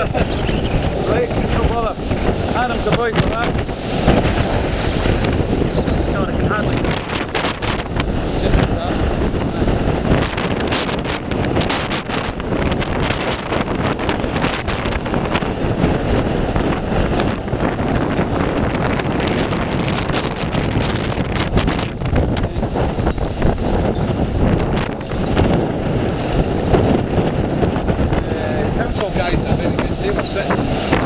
right, no bother. Adam's the boy for that. Just guys, I think. Rodrigo Santos.